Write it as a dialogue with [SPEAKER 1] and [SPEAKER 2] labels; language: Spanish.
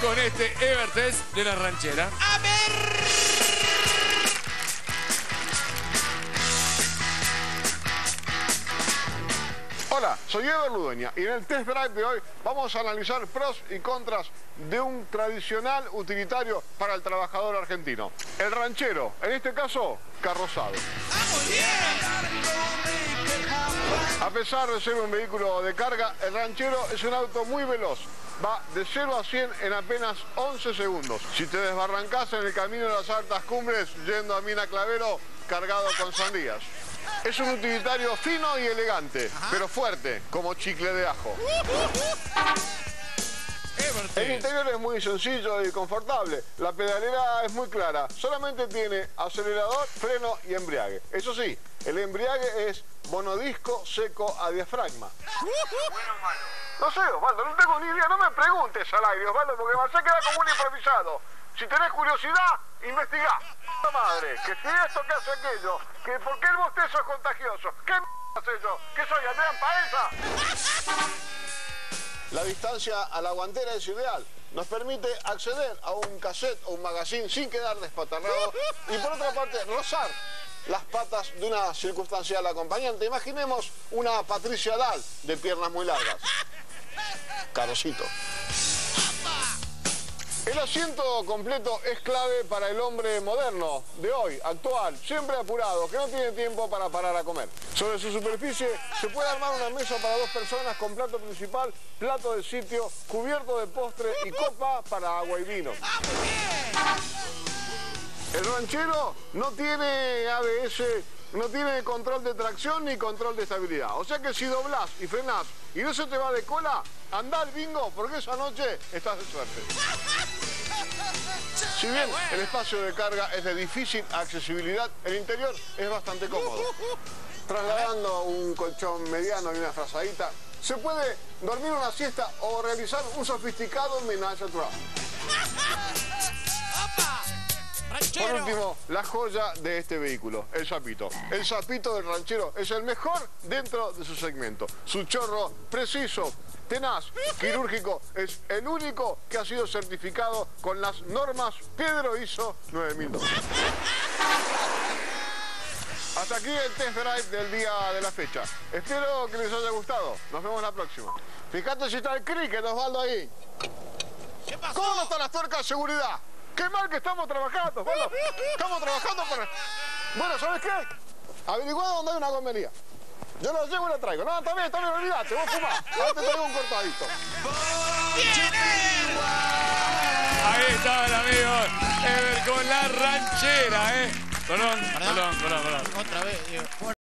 [SPEAKER 1] con este Evertest de la ranchera.
[SPEAKER 2] A ver.
[SPEAKER 3] Hola, soy Ever Ludueña y en el test drive de hoy vamos a analizar pros y contras de un tradicional utilitario para el trabajador argentino. El ranchero, en este caso, carrozado.
[SPEAKER 2] ¡Ah, muy bien!
[SPEAKER 3] A pesar de ser un vehículo de carga, el ranchero es un auto muy veloz. Va de 0 a 100 en apenas 11 segundos. Si te desbarrancas en el camino de las altas cumbres yendo a Mina Clavero cargado con sandías. Es un utilitario fino y elegante, pero fuerte, como chicle de ajo. El interior es muy sencillo y confortable. La pedalera es muy clara. Solamente tiene acelerador, freno y embriague. Eso sí, el embriague es monodisco seco a diafragma. No sé, Osvaldo, no tengo ni idea. No me preguntes al aire, Osvaldo, porque me hace quedar como un improvisado. Si tenés curiosidad, investigá. ¡Puta madre! Que si esto, que hace aquello. Que por qué el bostezo es contagioso. ¿Qué m hace yo? ¿Qué soy, Adrián Paesa? La distancia a la guantera es ideal. Nos permite acceder a un cassette o un magazine sin quedar despatarrado y por otra parte rozar las patas de una circunstancial acompañante. Imaginemos una Patricia Dal de piernas muy largas. Carosito. El asiento completo es clave para el hombre moderno de hoy, actual, siempre apurado, que no tiene tiempo para parar a comer. Sobre su superficie se puede armar una mesa para dos personas con plato principal, plato de sitio, cubierto de postre y copa para agua y vino. El ranchero no tiene ABS, no tiene control de tracción ni control de estabilidad. O sea que si doblás y frenás y no se te va de cola, anda al bingo porque esa noche estás de suerte. Si bien el espacio de carga es de difícil accesibilidad, el interior es bastante cómodo. Trasladando un colchón mediano y una frazadita, se puede dormir una siesta o realizar un sofisticado menage a trois. Por último, la joya de este vehículo, el sapito. El sapito del ranchero es el mejor dentro de su segmento. Su chorro preciso, tenaz, quirúrgico, es el único que ha sido certificado con las normas Pedro ISO 9002. Hasta aquí el test drive del día de la fecha. Espero que les haya gustado. Nos vemos la próxima. Fíjate si está el cricket, Osvaldo, ahí.
[SPEAKER 2] ¿Qué pasó?
[SPEAKER 3] ¿Cómo están las tuercas de seguridad? ¡Qué mal que estamos trabajando! Bueno, estamos trabajando para... Bueno, ¿sabes qué? Averigua dónde hay una gomería. Yo lo llevo y lo traigo. No, también, también, olvídate, vos fumás. Ahora te traigo un cortadito.
[SPEAKER 1] Ahí está el amigo Ever con la ranchera, ¿eh? Colón, Colón, Colón, Colón.
[SPEAKER 2] Otra vez, digo.